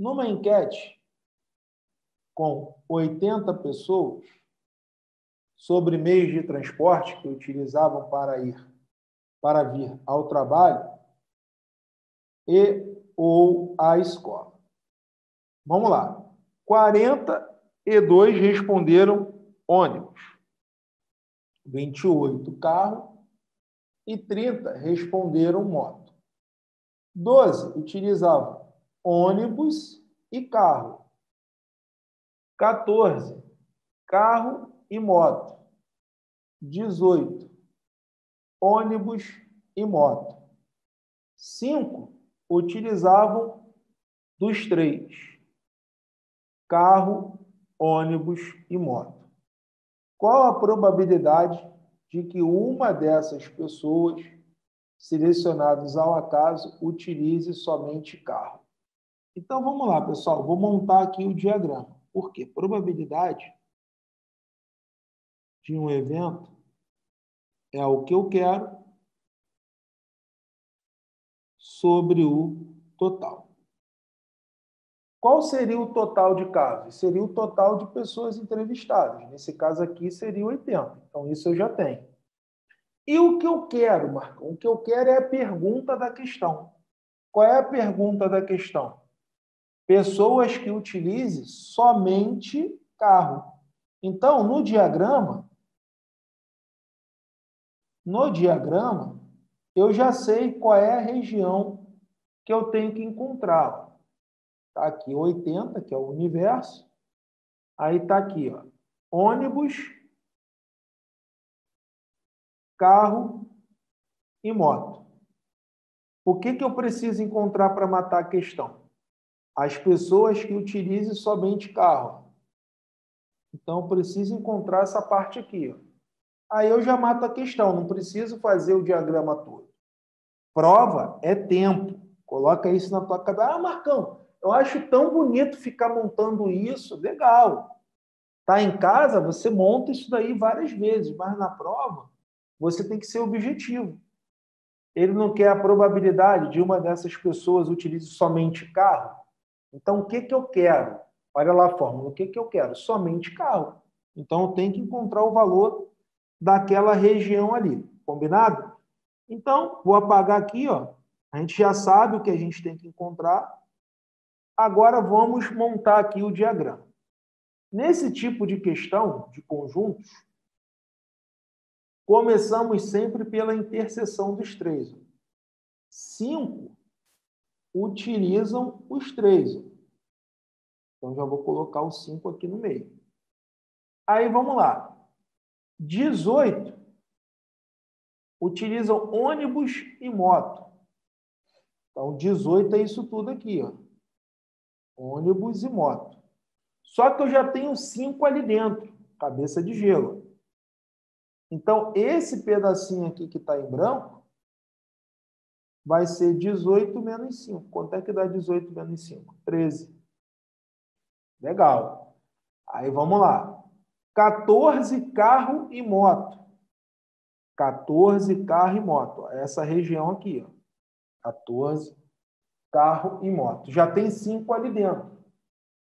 Numa enquete com 80 pessoas sobre meios de transporte que utilizavam para ir para vir ao trabalho e ou à escola. Vamos lá. 42 responderam ônibus. 28 carro e 30 responderam moto. 12 utilizavam ônibus e carro. 14 carro e moto. 18 ônibus e moto. 5 utilizavam dos três: carro, ônibus e moto. Qual a probabilidade de que uma dessas pessoas selecionadas ao acaso utilize somente carro? Então vamos lá, pessoal, vou montar aqui o diagrama. Por quê? Probabilidade de um evento é o que eu quero sobre o total. Qual seria o total de casos? Seria o total de pessoas entrevistadas. Nesse caso aqui seria 80. Então, isso eu já tenho. E o que eu quero, Marcão? O que eu quero é a pergunta da questão. Qual é a pergunta da questão? Pessoas que utilizem somente carro. Então, no diagrama, no diagrama, eu já sei qual é a região que eu tenho que encontrar. Está aqui 80, que é o universo. Aí está aqui, ó, ônibus, carro e moto. O que, que eu preciso encontrar para matar a questão? As pessoas que utilizem somente carro. Então, preciso encontrar essa parte aqui. Aí eu já mato a questão, não preciso fazer o diagrama todo. Prova é tempo. Coloca isso na tua cabeça. Ah, Marcão, eu acho tão bonito ficar montando isso. Legal. Tá em casa, você monta isso daí várias vezes, mas na prova você tem que ser objetivo. Ele não quer a probabilidade de uma dessas pessoas utilize somente carro. Então, o que, que eu quero? Olha lá a fórmula. O que, que eu quero? Somente carro. Então, eu tenho que encontrar o valor daquela região ali. Combinado? Então, vou apagar aqui, ó. A gente já sabe o que a gente tem que encontrar. Agora vamos montar aqui o diagrama. Nesse tipo de questão de conjuntos, começamos sempre pela interseção dos três. Cinco utilizam os três. Então, já vou colocar o 5 aqui no meio. Aí, vamos lá. 18 utilizam ônibus e moto. Então, 18 é isso tudo aqui, ó. Ônibus e moto. Só que eu já tenho cinco ali dentro, cabeça de gelo. Então, esse pedacinho aqui que está em branco vai ser 18 menos 5. Quanto é que dá 18 menos 5? 13. Legal. Aí vamos lá. 14 carro e moto. 14 carro e moto. Essa região aqui, ó. 14, carro e moto. Já tem cinco ali dentro.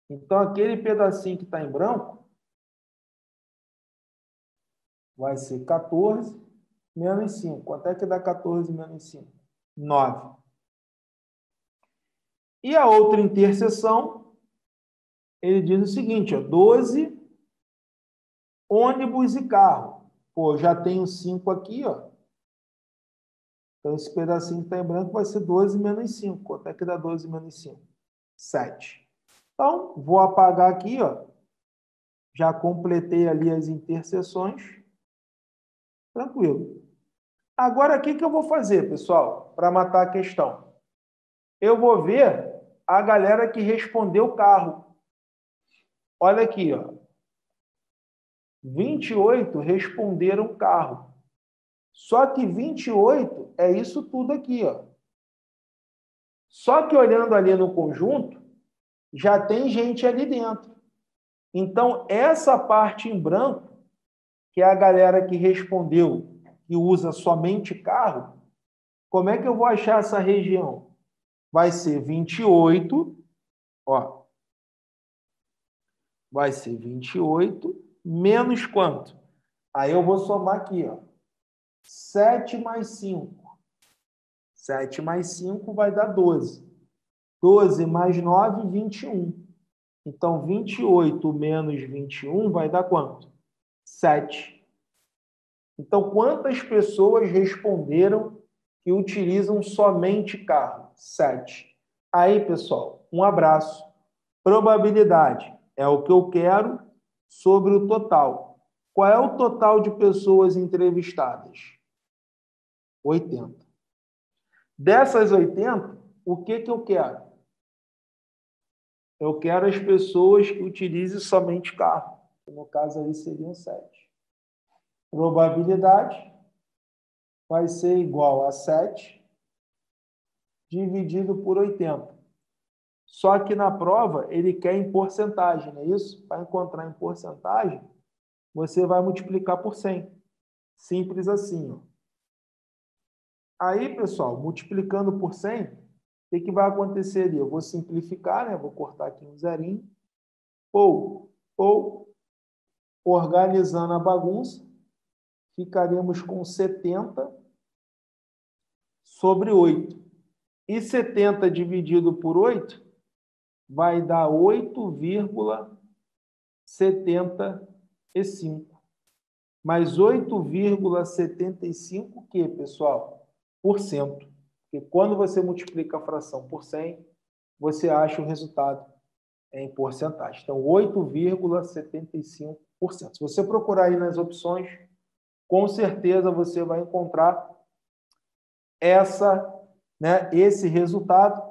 Então, aquele pedacinho que está em branco vai ser 14 menos 5. Quanto é que dá 14 menos 5? 9. E a outra interseção, ele diz o seguinte, ó, 12 ônibus e carro. Pô, já tenho 5 aqui, ó. Então, esse pedacinho que está em branco vai ser 12 menos 5. Quanto é que dá 12 menos 5? 7. Então, vou apagar aqui, ó. Já completei ali as interseções. Tranquilo. Agora, o que, que eu vou fazer, pessoal, para matar a questão? Eu vou ver a galera que respondeu carro. Olha aqui, ó. 28 responderam carro. Só que 28 é isso tudo aqui, ó. Só que olhando ali no conjunto, já tem gente ali dentro. Então, essa parte em branco, que é a galera que respondeu que usa somente carro, como é que eu vou achar essa região? Vai ser 28 Ó, vai ser 28 menos quanto? Aí eu vou somar aqui, ó. 7 mais 5. 7 mais 5 vai dar 12. 12 mais 9, 21. Então, 28 menos 21 vai dar quanto? 7. Então, quantas pessoas responderam que utilizam somente carro? 7. Aí, pessoal, um abraço. Probabilidade é o que eu quero sobre o total. Qual é o total de pessoas entrevistadas? 80. Dessas 80, o que, que eu quero? Eu quero as pessoas que utilizem somente carro. No caso aí seriam 7. Probabilidade vai ser igual a 7 dividido por 80. Só que na prova ele quer em porcentagem, não é isso? Para encontrar em porcentagem, você vai multiplicar por 100. Simples assim. Ó. Aí, pessoal, multiplicando por 100, o que, que vai acontecer ali? Eu vou simplificar, né? Vou cortar aqui um zerinho. Ou, ou, organizando a bagunça, ficaremos com 70 sobre 8. E 70 dividido por 8 vai dar 8,75. Mais 8,75 o quê, pessoal? Por cento. Porque quando você multiplica a fração por 100, você acha o resultado em porcentagem. Então, 8,75%. Se você procurar aí nas opções, com certeza você vai encontrar essa, né, esse resultado